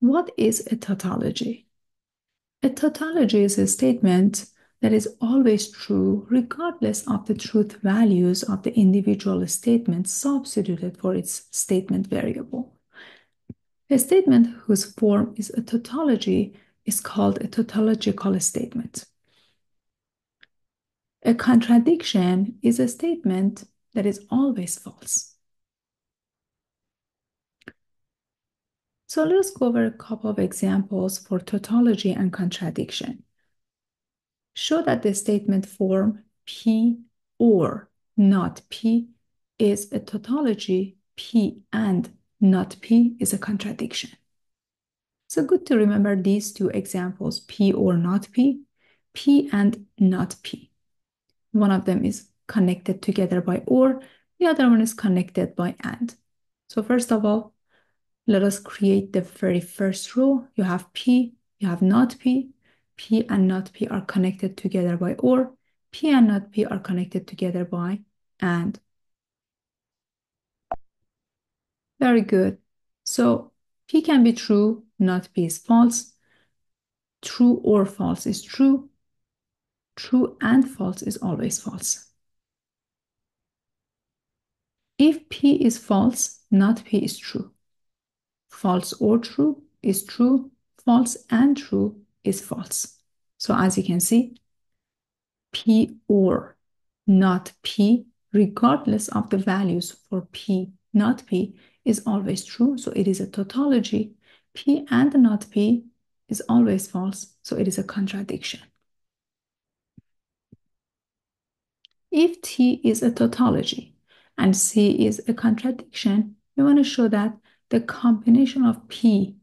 What is a tautology? A tautology is a statement that is always true regardless of the truth values of the individual statement substituted for its statement variable. A statement whose form is a tautology is called a tautological statement. A contradiction is a statement that is always false. So let's go over a couple of examples for tautology and contradiction. Show that the statement form P or not P is a tautology, P and not P is a contradiction. So good to remember these two examples, P or not P, P and not P. One of them is connected together by or, the other one is connected by and. So first of all, let us create the very first row. You have P, you have not P. P and not P are connected together by OR. P and not P are connected together by AND. Very good. So P can be true, not P is false. True or false is true. True and false is always false. If P is false, not P is true. False or true is true. False and true is false. So as you can see, P or not P, regardless of the values for P, not P, is always true. So it is a tautology. P and not P is always false. So it is a contradiction. If T is a tautology and C is a contradiction, we want to show that the combination of P,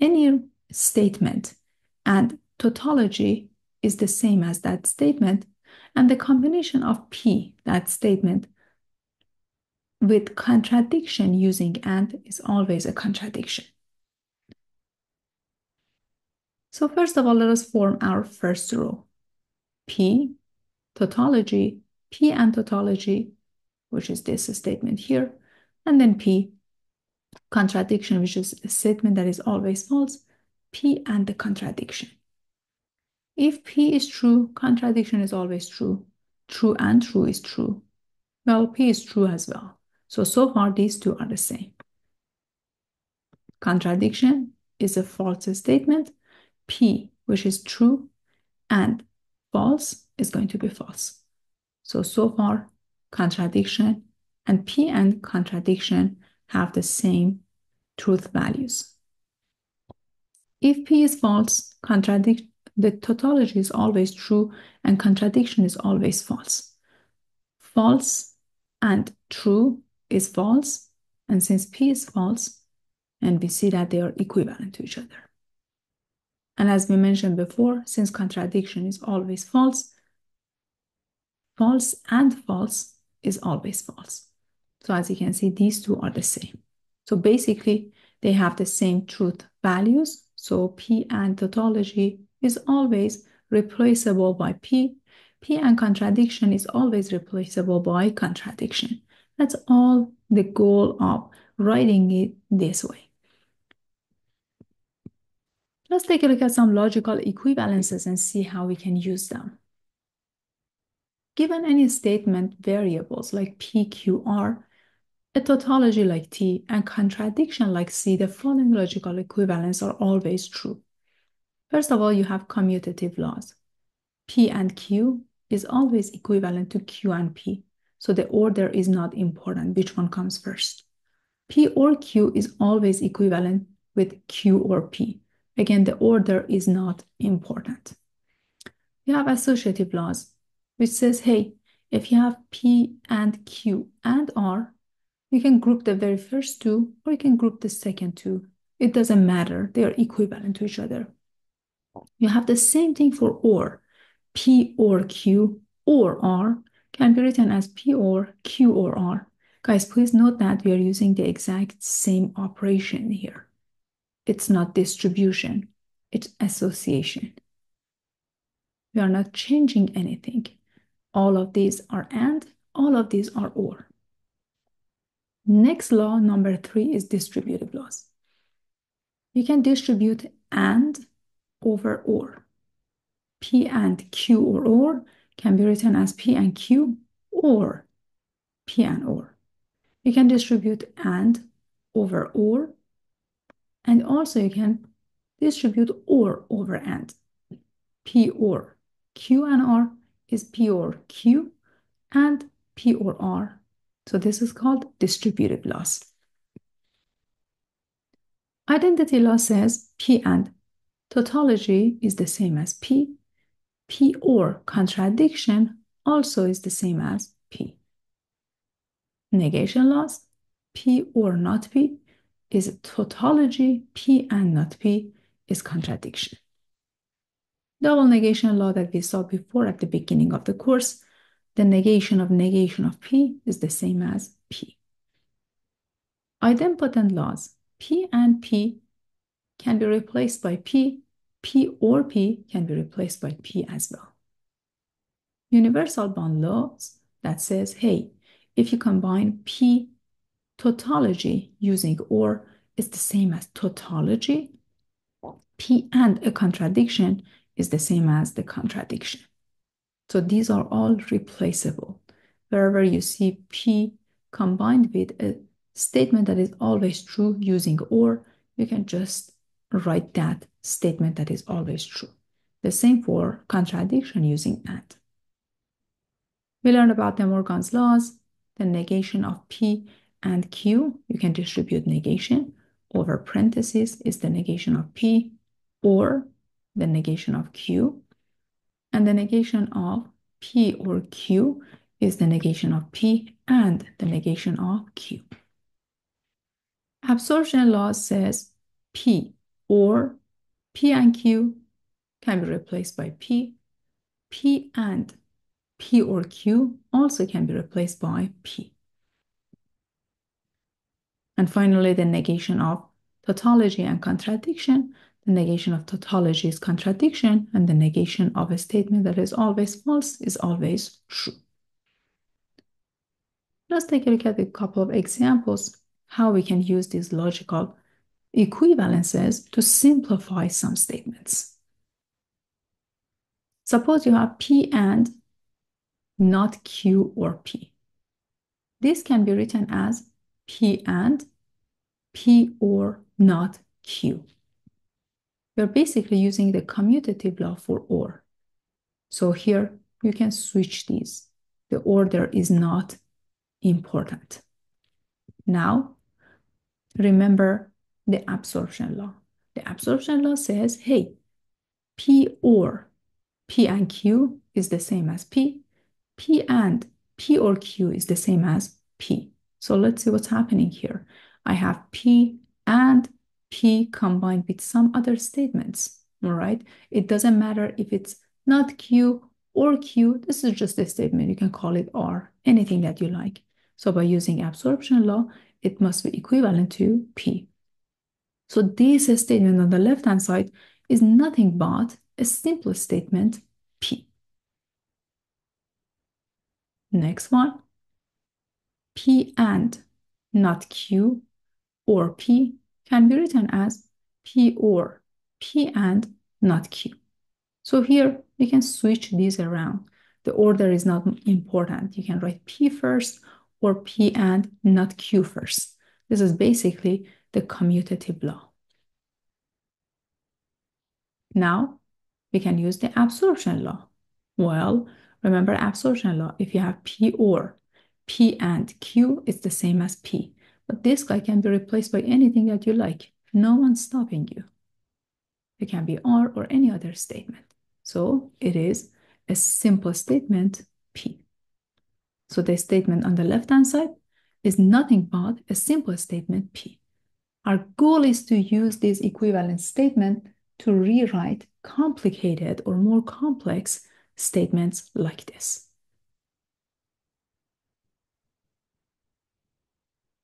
any statement, and tautology is the same as that statement, and the combination of P, that statement, with contradiction using and is always a contradiction. So first of all, let us form our first row. P, tautology, P and tautology, which is this statement here, and then P, contradiction, which is a statement that is always false, P and the contradiction. If P is true, contradiction is always true. True and true is true. Well, P is true as well. So, so far these two are the same. Contradiction is a false statement. P, which is true, and false is going to be false. So, so far, contradiction and P and contradiction have the same truth values. If P is false, contradict the tautology is always true and contradiction is always false. False and true is false, and since P is false, and we see that they are equivalent to each other. And as we mentioned before, since contradiction is always false, false and false is always false. So as you can see, these two are the same. So basically, they have the same truth values. So P and tautology is always replaceable by P. P and contradiction is always replaceable by contradiction. That's all the goal of writing it this way. Let's take a look at some logical equivalences and see how we can use them. Given any statement variables like P, Q, R, a tautology like T and contradiction like C, the following logical equivalents are always true. First of all, you have commutative laws. P and Q is always equivalent to Q and P. So the order is not important, which one comes first. P or Q is always equivalent with Q or P. Again, the order is not important. You have associative laws, which says, hey, if you have P and Q and R, you can group the very first two, or you can group the second two. It doesn't matter. They are equivalent to each other. You have the same thing for OR. P or Q or R can be written as P or Q or R. Guys, please note that we are using the exact same operation here. It's not distribution, it's association. We are not changing anything. All of these are AND, all of these are OR. Next law, number three, is distributive laws. You can distribute and over or. P and Q or R can be written as P and Q or P and R. You can distribute and over or, and also you can distribute or over and. P or Q and R is P or Q and P or R. So this is called distributive laws. Identity law says P and tautology is the same as P. P or contradiction also is the same as P. Negation laws, P or not P, is tautology. P and not P is contradiction. Double negation law that we saw before at the beginning of the course, the negation of negation of P is the same as P. Idempotent laws, P and P can be replaced by P, P or P can be replaced by P as well. Universal bound laws that says, hey, if you combine P tautology using or, is the same as tautology. P and a contradiction is the same as the contradiction. So these are all replaceable. Wherever you see P combined with a statement that is always true using or, you can just write that statement that is always true. The same for contradiction using and. We learned about De Morgan's laws, the negation of P and Q. You can distribute negation over parentheses is the negation of P or the negation of Q. And the negation of P or Q is the negation of P and the negation of Q. Absorption law says P or P and Q can be replaced by P. P and P or Q also can be replaced by P. And finally, the negation of tautology and contradiction. The negation of tautology is contradiction, and the negation of a statement that is always false is always true. Let's take a look at a couple of examples how we can use these logical equivalences to simplify some statements. Suppose you have P and not Q or P. This can be written as P and P or not Q. We're basically using the commutative law for or. So here you can switch these. The order is not important. Now remember the absorption law. The absorption law says, hey, P or P and Q is the same as P. P and P or Q is the same as P. So let's see what's happening here. I have P and P combined with some other statements, all right? It doesn't matter if it's not Q or Q. This is just a statement. You can call it R, anything that you like. So by using absorption law, it must be equivalent to P. So this statement on the left-hand side is nothing but a simple statement P. Next one, P and not Q or P can be written as P or P and not Q. So here you can switch these around. The order is not important. You can write P first or P and not Q first. This is basically the commutative law. Now we can use the absorption law. Well, remember absorption law. If you have P or P and Q, it's the same as P. But this guy can be replaced by anything that you like. No one's stopping you. It can be R or any other statement. So it is a simple statement P. So the statement on the left-hand side is nothing but a simple statement P. Our goal is to use this equivalent statement to rewrite complicated or more complex statements like this.